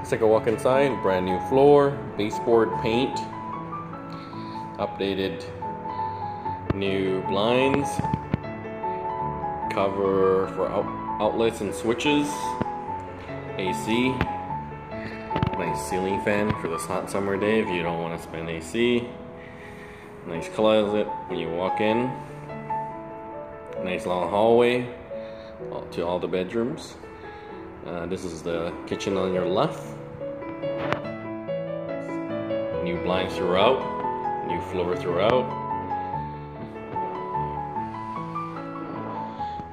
Let's take a walk inside. Brand new floor, baseboard paint, updated new blinds, cover for out outlets and switches, AC, nice ceiling fan for this hot summer day if you don't want to spend AC, nice closet when you walk in, nice long hallway to all the bedrooms. Uh, this is the kitchen on your left. New blinds throughout, new floor throughout.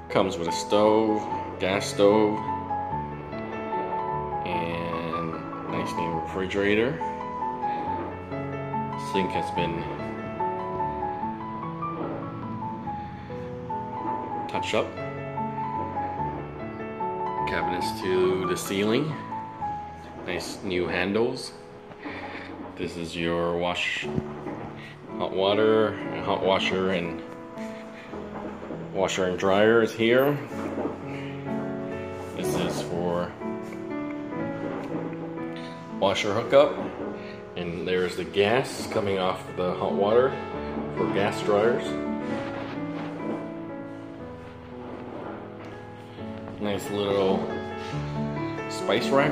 Comes with a stove, gas stove, and nice new refrigerator. Sink has been touched up cabinets to the ceiling. Nice new handles. This is your wash, hot water, and hot washer, and washer and dryer is here. This is for washer hookup. And there's the gas coming off the hot water for gas dryers. Nice little spice rack.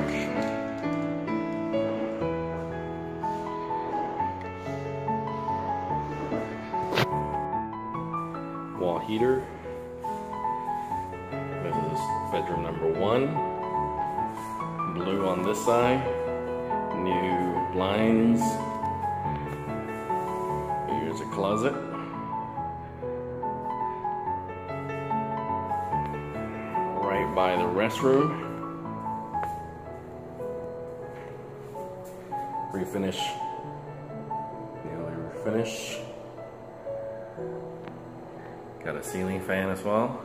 Wall heater. This is bedroom number one. Blue on this side. New blinds. Here's a closet. Right by the restroom. Refinish. Nearly refinish. Got a ceiling fan as well.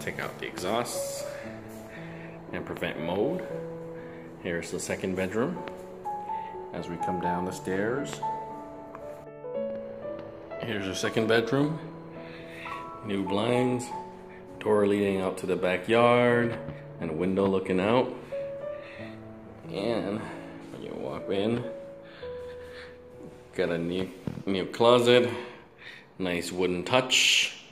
Take out the exhausts and prevent mold. Here's the second bedroom as we come down the stairs. Here's the second bedroom. New blinds, door leading out to the backyard and a window looking out. And when you walk in, got a new new closet, nice wooden touch.